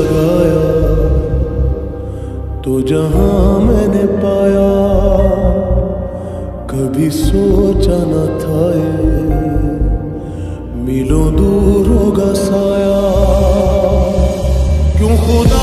लगाया तो जहाँ मैंने पाया, कभी सोचा न था ये। मिलो दूर होगा साया, क्यों खुदा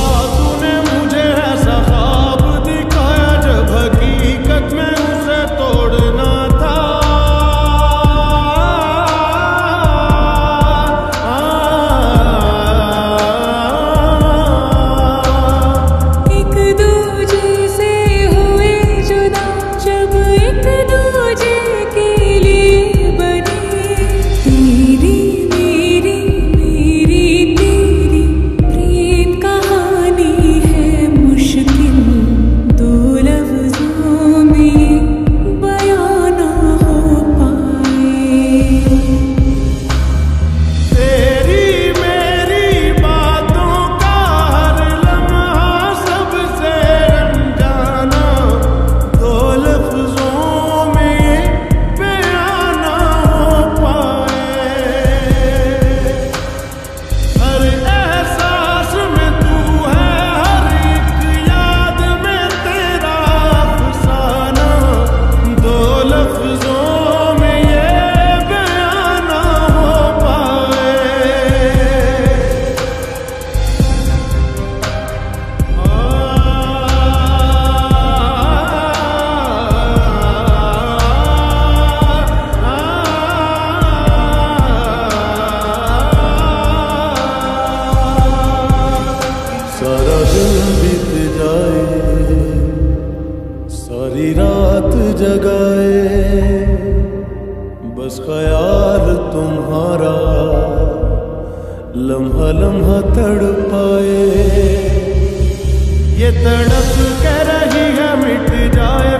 जगाए। बस ख्याल तुम्हारा, लम्हा लम्हा तड़ पाए ये तड़प कर रही है, मिट जाए